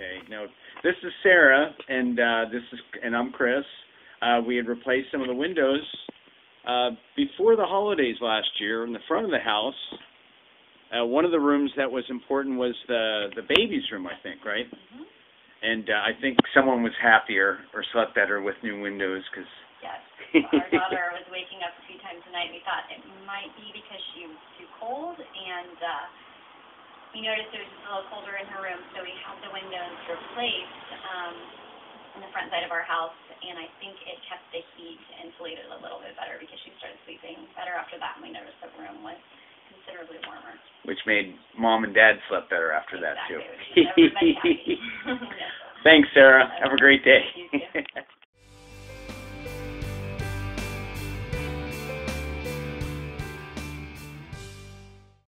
Okay. Now, this is Sarah, and uh, this is, and I'm Chris. Uh, we had replaced some of the windows uh, before the holidays last year in the front of the house. Uh, one of the rooms that was important was the the baby's room, I think, right? Mhm. And uh, I think someone was happier or slept better with new windows because. Yes. Our daughter was waking up a few times a night. We thought it might be because she was too cold, and uh, we noticed it was just a little colder in her room, so we had the windows replaced um, in the front side of our house, and I think it kept the heat insulated a little bit better because she started sleeping better after that, and we noticed the room was considerably warmer. which made mom and dad slept better after that too. Which everybody happy. Thanks, Sarah. Have a great day.